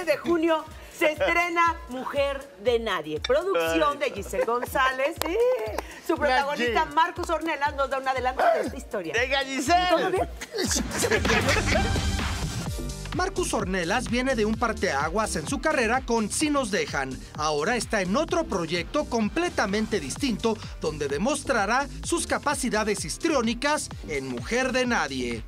13 de junio se estrena Mujer de Nadie, producción de Giselle González. Sí. Su protagonista Marcos Ornelas nos da un adelanto de esta historia. ¡Venga, Giselle! ¿Todo bien? Marcus Ornelas viene de un parteaguas en su carrera con Si nos dejan. Ahora está en otro proyecto completamente distinto donde demostrará sus capacidades histriónicas en Mujer de Nadie.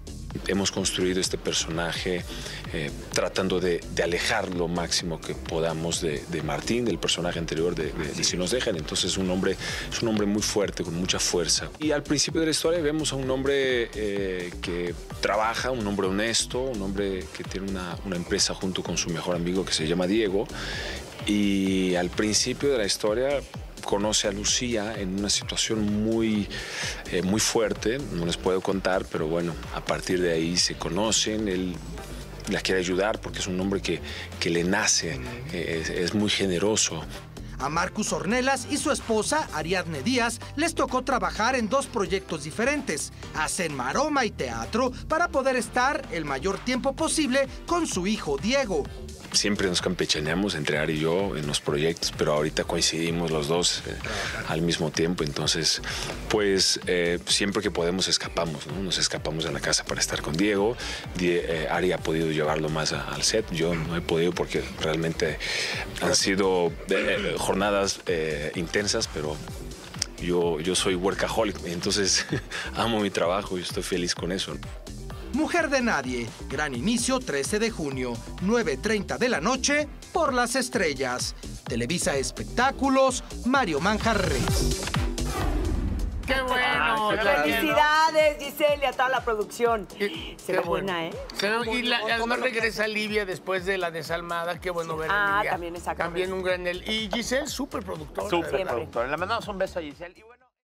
Hemos construido este personaje eh, tratando de, de alejar lo máximo que podamos de, de Martín, del personaje anterior de, Si nos dejan. Entonces es un hombre, es un hombre muy fuerte, con mucha fuerza. Y al principio de la historia vemos a un hombre eh, que trabaja, un hombre honesto, un hombre que tiene una, una empresa junto con su mejor amigo que se llama Diego. Y al principio de la historia conoce a Lucía en una situación muy, eh, muy fuerte, no les puedo contar, pero bueno, a partir de ahí se conocen, él la quiere ayudar porque es un hombre que, que le nace, eh, es, es muy generoso. A Marcus Ornelas y su esposa, Ariadne Díaz, les tocó trabajar en dos proyectos diferentes. Hacen maroma y teatro para poder estar el mayor tiempo posible con su hijo Diego. Siempre nos campechaneamos entre Ari y yo en los proyectos, pero ahorita coincidimos los dos eh, al mismo tiempo, entonces pues eh, siempre que podemos escapamos, ¿no? Nos escapamos de la casa para estar con Diego. Die- eh, Ari ha podido llevarlo más al set, yo no he podido porque realmente han sido eh, jornadas eh, intensas, pero yo, yo soy workaholic, entonces amo mi trabajo y estoy feliz con eso. Mujer de Nadie, gran inicio 13 de junio, 9.30 de la noche, por las estrellas. Televisa Espectáculos, Mario Manjarres. ¡Qué bueno! qué Felicidades, Giselle, y a toda la producción. Qué- Se qué ve bueno. buena, ¿eh? Se y la- además regresa Livia después de la desalmada. Qué bueno ver a Ah, Livia. también, exactamente. También un gran... Y Giselle, súper productora. Súper Siempre. productor. Le mandamos un beso a Giselle. Y bueno.